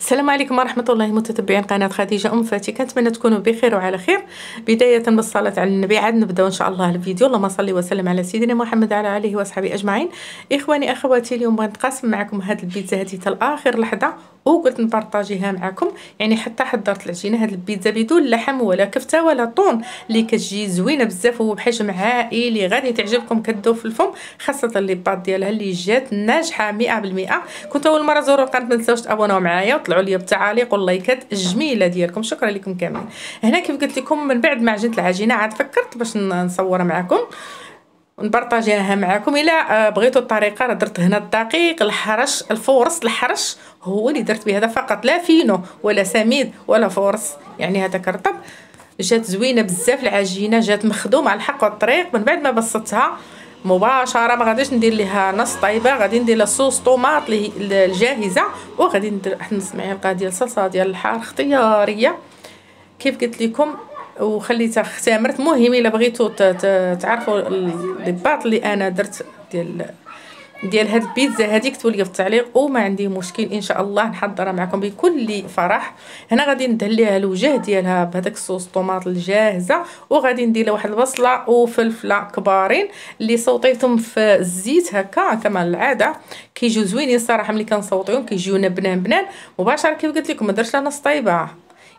السلام عليكم ورحمة الله متتبعين قناة خديجة أم فاتي. كنتمنى تكونوا بخير وعلى خير. بداية بالصلاة على النبي عاد نبداو إن شاء الله الفيديو. اللهم صل وسلم على سيدنا محمد وعلى آله وصحبه أجمعين. إخواني أخواتي اليوم بغيت نقاسم معكم هاد البيتزا. هذه حتى لآخر لحظة وقلت نبارطاجيها معكم. يعني حتى حضرت العجينة هاد البيتزا بدون لحم ولا كفتة ولا طون اللي كتجي زوينة بزاف وبحجم عائلي. غادي تعجبكم كدوب في الفم خاصة اللي بات ديالها اللي جات ناجحة 100% كنت أول مرة زوروا القناة ما تنساوش تابوناو معايا. وطلعوا لي بالتعاليق واللايكات الجميلة ديالكم. شكرا لكم كاملين. هنا كيف قلت لكم من بعد ما عجنت العجينة عاد فكرت باش نصورها معكم نبارطاجيها معكم إلا آه، بغيتوا الطريقة راه درت هنا الدقيق الحرش ال force الحرش. هو اللي درت به هذا فقط لا فينو ولا سميد ولا force يعني هذاك رطب جات زوينة بزاف العجينة جات مخدومة على الحق والطريق. من بعد ما بسطتها مباشرة ما غاديش ندير ليها نص طايبة غادي ندير لها صوص طوماط الجاهزه وغادي ندير واحد نص معلقه ديال الصلصة ديال الحار اختيارية. كيف قلت لكم وخليتها اختمرت. مهم إلا بغيتو تعرفوا لي باط اللي أنا درت ديال ديال هاد البيتزا هذيك كتبوا لي في التعليق وما عندي مشكل إن شاء الله نحضرها معكم بكل فرح. هنا غادي ندهن ليها الوجه ديالها بهذاك الصوص طوماط الجاهزة وغادي ندير لها واحد البصلة وفلفلة كبارين اللي صوتيتهم في الزيت هكا كما العادة. كيجيو زوينين الصراحه ملي كنصوتيهم كيجيونا بنان بنان. مباشرة كيف قلت لكم ما درتش لها نص طيبه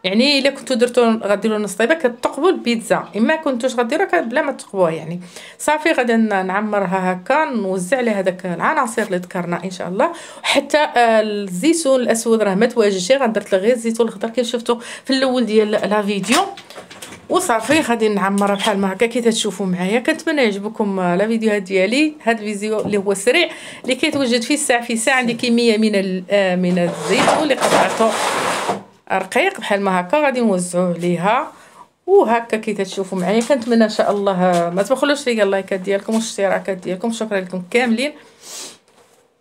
يعني إلا كنتو درتو غديروا نص طيبة كتقبوا البيتزا إما كنتوش غديروها بلا ما تقبوها يعني. صافي غادي نعمرها هكا نوزع عليها هذاك العناصر اللي ذكرنا إن شاء الله. حتى آه، الزيتون الأسود راه ما تواجدش غدرت غير الزيتون الخضر كيف شفتوا في الأول ديال لا فيديو. وصافي غادي نعمرها بحال ما هكا. كي تشوفوا معايا كنتمنى يعجبكم لا فيديوهات ديالي. هذا الفيديو اللي هو سريع اللي كيتوجد فيه الساعة في ساعة عندي كمية من آه، من الزيت واللي قطعته. رقيق بحال ما هكا غادي نوزعوه ليها وهكا كي تشوفوا معايا كنتمنى إن شاء الله ما تبخلوش ليا اللايكات ديالكم والاشتراكات ديالكم. شكرا لكم كاملين.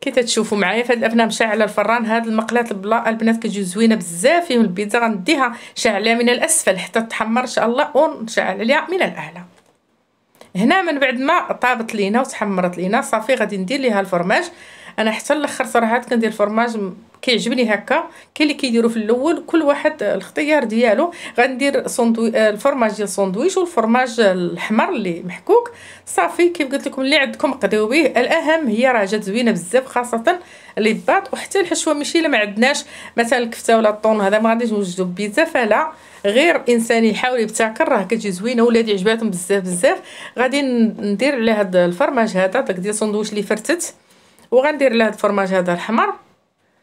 كي تشوفوا معايا في هاد الافنان مشعله الفران. هاد المقلات البلا البنات كتجي زوينة بزاف فيهم البيتزا. غنديها شاعله من الأسفل حتى تحمر إن شاء الله ونشعل عليها من الأعلى. هنا من بعد ما طابت لينا وتحمرت لينا صافي غادي ندير ليها الفرماج. أنا حتى الأخر صراحة كندير الفرماج كيعجبني هكا. كاين اللي كيديروا في الأول كل واحد الاختيار ديالو. غندير صندوي الفرماج ديال الساندويتش والفرماج الأحمر اللي محكوك. صافي كيف قلت لكم اللي عندكم قضيو به. الأهم هي راه جات زوينة بزاف خاصة la pâte وحتى الحشوه ماشي إلا ما عندناش مثلا الكفتة ولا الطون هذا ما غاديش نوجدو بيتزا فلا غير إنسان يحاول يبتكر راه كتجي زوينة. ولادي عجباتهم بزاف بزاف. غادي ندير على هذا الفرماج هذا داك ديال الساندويتش اللي فرتت. وغندير لهاد الفرماج هذا الحمر.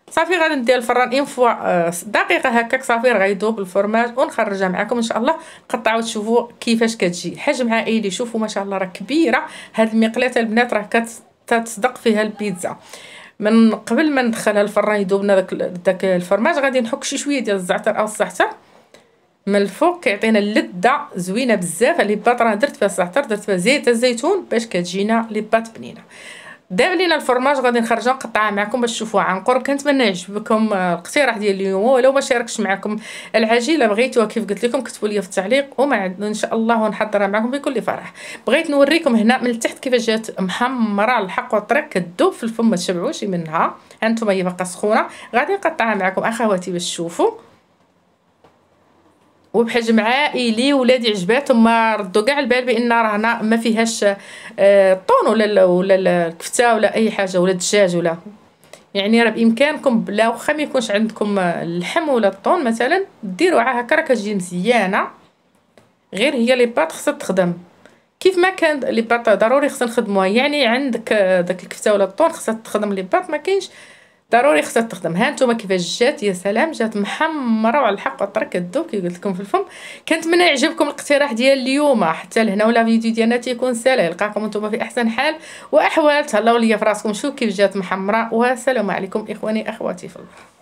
صافي غادي ندير الفران فوا آه، دقيقة هكاك. صافي راه غيذوب الفرماج. ونخرجها معكم إن شاء الله. قطعوا تشوفوا كيفاش كتجي. حجم عائلي شوفوا ما شاء الله راه كبيرة. هاد المقلاه البنات راه كتصدق فيها البيتزا. من قبل ما ندخلها الفران يذوب لنا داك داك الفرماج غادي نحك شي شوية ديال الزعتر أو الزعتر من الفوق كيعطينا اللذة زوينة بزاف. لي بات راه درت فيها الزعتر درت فيها زيت الزيتون باش كتجينا لي بات بنينة. دابا لينا الفرماج غادي نخرجها نقطعها معكم باش تشوفوها عن قرب. كنتمنى يعجبكم الاقتراح ديال اليوم. ولو ما شاركش معكم العجينه بغيتوها كيف قلت لكم كتبوا لي في التعليق. وما إن شاء الله نحضرها معكم بكل فرح. بغيت نوريكم هنا من التحت كيفاش جات محمرة الحق والطريق. كتذوب في الفم ما تشبعوش منها. هانتوما هي باقا سخونة. غادي نقطعها معكم أخواتي باش تشوفوا. وبحجم عائلي ولادي عجباتهم ما ردوا كاع البال بأن راهنا ما فيهاش آه طون ولا ولا الكفتة ولا أي حاجة ولا الدجاج ولا. يعني راه بإمكانكم بلا واخا ما يكونش عندكم اللحم ولا الطون مثلا ديروها هكا راه كتجي مزيانة. غير هي لي بات خصها تخدم. كيف ما كان لي بات ضروري خصنا نخدموها. يعني عندك داك الكفتة ولا الطون خصها تخدم لي بات ما كاينش ضروري خصها تخدم. ها نتوما كيفاش جات؟ يا سلام جات محمرة وعلى الحق. والطريق كذوب كي قلت لكم في الفم. كنتمنى يعجبكم الاقتراح ديال اليوم. حتى لهنا ولا فيديو ديالنا تيكون سهل يلقاكم نتوما في أحسن حال وأحوال. تهلاو ليا في راسكم. شوف كيف جات محمرة. والسلام عليكم إخواني أخواتي في الله.